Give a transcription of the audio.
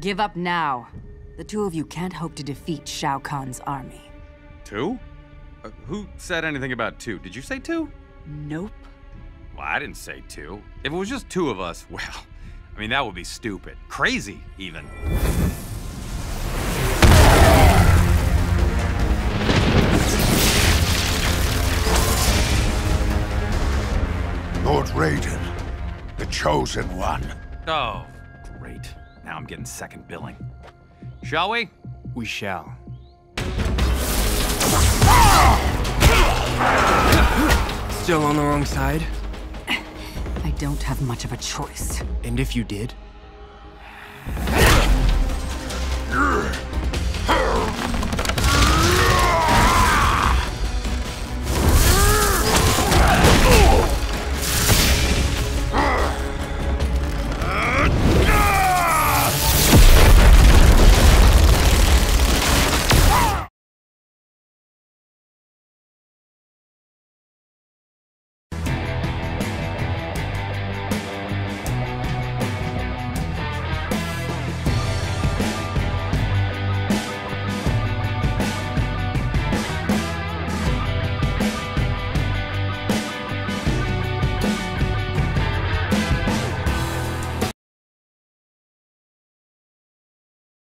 Give up now. The two of you can't hope to defeat Shao Kahn's army. Two? Uh, who said anything about two? Did you say two? Nope. Well, I didn't say two. If it was just two of us, well, I mean, that would be stupid. Crazy, even. Lord Raiden, the Chosen One. Oh, great. Now I'm getting second billing. Shall we? We shall. Still on the wrong side? I don't have much of a choice. And if you did?